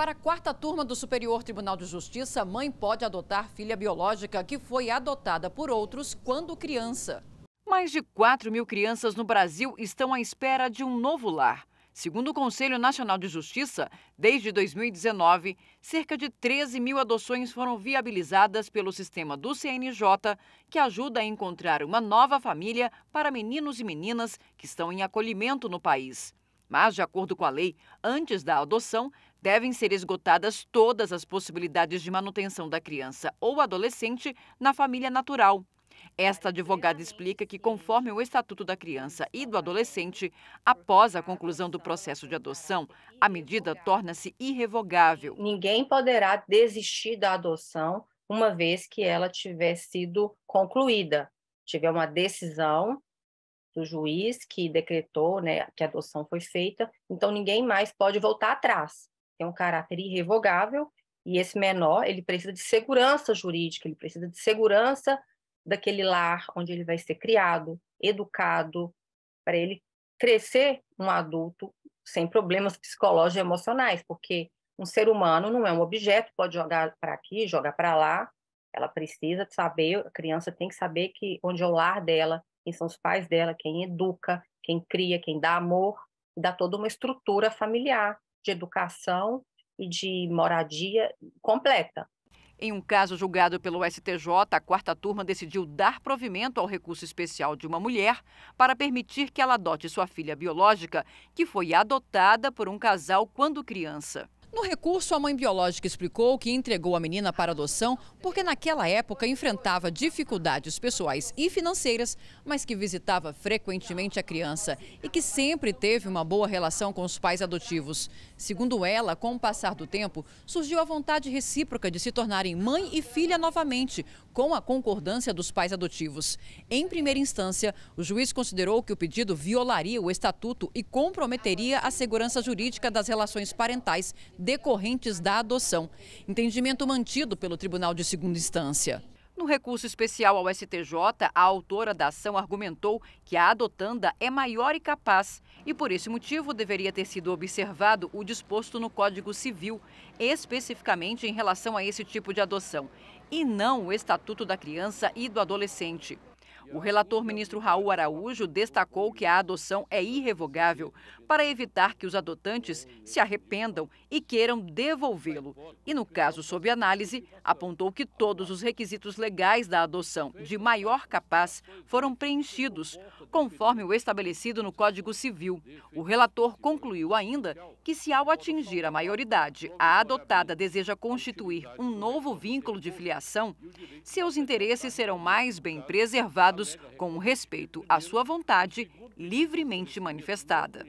Para a quarta turma do Superior Tribunal de Justiça, mãe pode adotar filha biológica que foi adotada por outros quando criança. Mais de 4 mil crianças no Brasil estão à espera de um novo lar. Segundo o Conselho Nacional de Justiça, desde 2019, cerca de 13 mil adoções foram viabilizadas pelo sistema do CNJ, que ajuda a encontrar uma nova família para meninos e meninas que estão em acolhimento no país. Mas, de acordo com a lei, antes da adoção, devem ser esgotadas todas as possibilidades de manutenção da criança ou adolescente na família natural. Esta advogada explica que, conforme o Estatuto da Criança e do Adolescente, após a conclusão do processo de adoção, a medida torna-se irrevogável. Ninguém poderá desistir da adoção uma vez que ela tiver sido concluída, tiver uma decisão do juiz que decretou né, que a adoção foi feita, então ninguém mais pode voltar atrás. Tem um caráter irrevogável e esse menor ele precisa de segurança jurídica, ele precisa de segurança daquele lar onde ele vai ser criado, educado, para ele crescer um adulto sem problemas psicológicos e emocionais, porque um ser humano não é um objeto, pode jogar para aqui, jogar para lá. Ela precisa saber, a criança tem que saber que onde é o lar dela, quem são os pais dela, quem educa, quem cria, quem dá amor, dá toda uma estrutura familiar de educação e de moradia completa. Em um caso julgado pelo STJ, a quarta turma decidiu dar provimento ao recurso especial de uma mulher para permitir que ela adote sua filha biológica, que foi adotada por um casal quando criança. No recurso, a mãe biológica explicou que entregou a menina para adoção porque naquela época enfrentava dificuldades pessoais e financeiras, mas que visitava frequentemente a criança e que sempre teve uma boa relação com os pais adotivos. Segundo ela, com o passar do tempo, surgiu a vontade recíproca de se tornarem mãe e filha novamente, com a concordância dos pais adotivos. Em primeira instância, o juiz considerou que o pedido violaria o estatuto e comprometeria a segurança jurídica das relações parentais decorrentes da adoção. Entendimento mantido pelo Tribunal de Segunda Instância. No recurso especial ao STJ, a autora da ação argumentou que a adotanda é maior e capaz e, por esse motivo, deveria ter sido observado o disposto no Código Civil, especificamente em relação a esse tipo de adoção, e não o Estatuto da Criança e do Adolescente. O relator ministro Raul Araújo destacou que a adoção é irrevogável para evitar que os adotantes se arrependam e queiram devolvê-lo. E no caso sob análise, apontou que todos os requisitos legais da adoção de maior capaz foram preenchidos, conforme o estabelecido no Código Civil. O relator concluiu ainda que se ao atingir a maioridade, a adotada deseja constituir um novo vínculo de filiação, seus interesses serão mais bem preservados com respeito à sua vontade livremente manifestada.